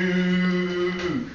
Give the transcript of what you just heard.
you.